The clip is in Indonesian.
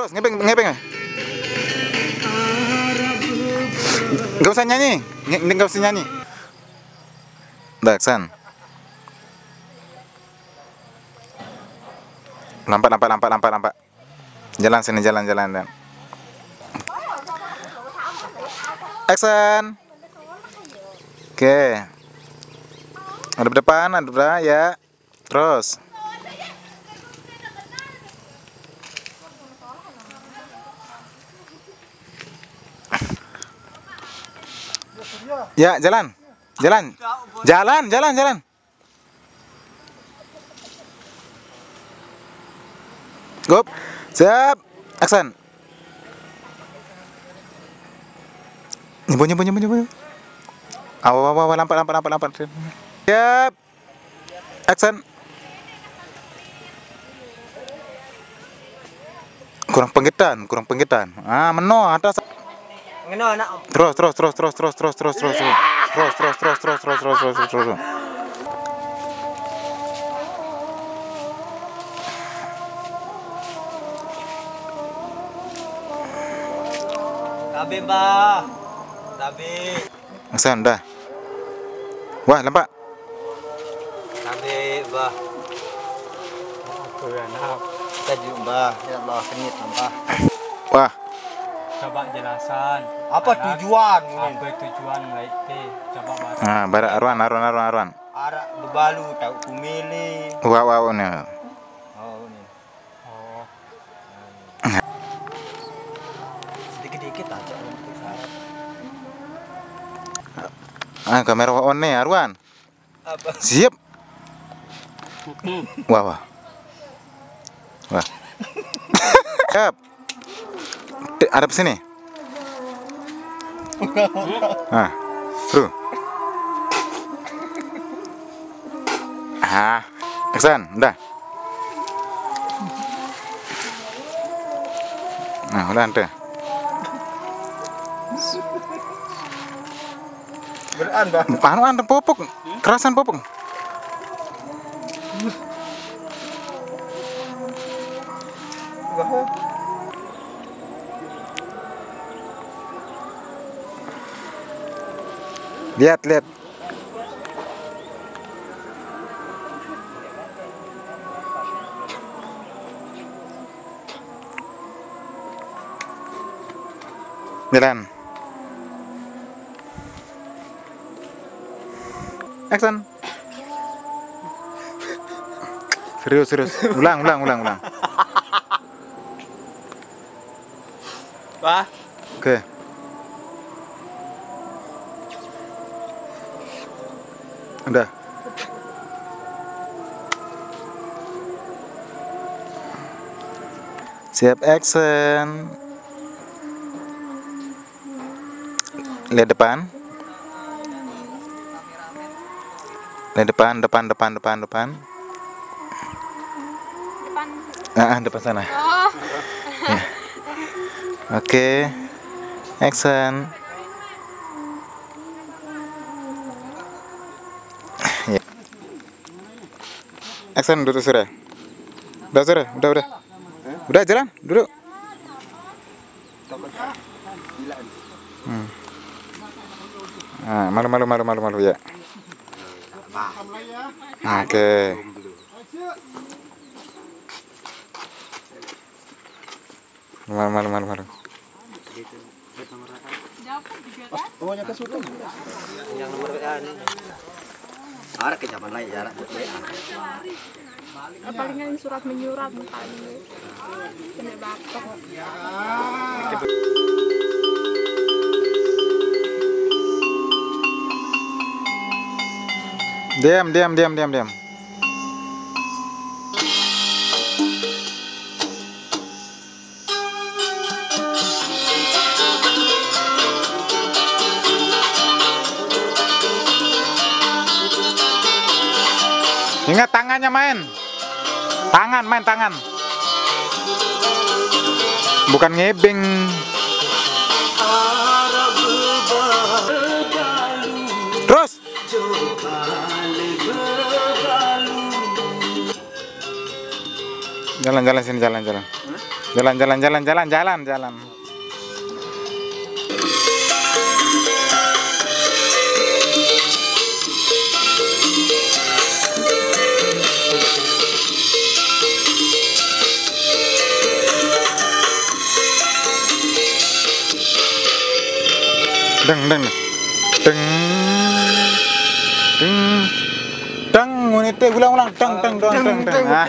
Terus ngepeng ngepeng. Gak usah nyanyi. Nge- Gak usah nyanyi. Dah, Aksan. Lampat, lampat, lampat, lampat, lampat. Jalan sini, jalan, jalan, jalan. Action. Oke. Ada depan, ada ya. Terus. Ya, jalan. Jalan. Jalan, jalan, jalan. Gop. Siap. Aksan. Nyebut, nyebut, nyebut, nyebut. Awas, awas, awas, lampat, lampat, lampat, lampat. Siap. Aksan. Kurang penggetan, kurang penggetan. Ah, meno atas. Terus, terus, terus, terus, terus, terus, terus, terus, terus, terus, terus, terus, terus, terus, terus, terus, terus, terus. Tabe. Aksan, dah. Wah, lampak. Tabe mbah. Aku ya nak. Tajuk mbah. Ya Allah kenyit mbah. Wah, coba jelasan. Apa Anak, tujuan apa tujuan baik coba bahas nah barak aruan aruan aruan aruan arak bebalu tahu kumili wow wow ini oh oh. Sedikit aja ah kamera on ne arwan. Apa? Siap. Wah wah. Wah. Siap. Arab sini? ah bro. Ah, Eksan, udah. Nah, udah ante. Beran, Bang. Panu ante popok, kerasan popok. Bahwa Lihat, lihat. Jalan. Action. Serius, serius. Ulang, ulang, ulang, ulang. Mbah. Oke. Udah. Siap action. Lihat depan. Lihat depan, depan, depan, depan, depan. depan Ah, depan sana. oh Oke. Action. Action duduk sudah. Udah sudah, udah udah. Udah jalan, duduk. Hmm. Ah, malu malu malu malu malu ya. Oke. Malu malu malu malu. Yang nomor WA. Arak ke zaman lain jarak WA. palingan surat menyurat mukanya kena batok Diam, diam, diam, diam, diam. Ingat tangannya main. Tangan main tangan. Bukan ngebeng. Terus. Jalan jalan sini jalan jalan. Jalan jalan jalan jalan jalan jalan. Deng deng deng deng deng teh ulang ulang deng deng deng deng deng. Ah.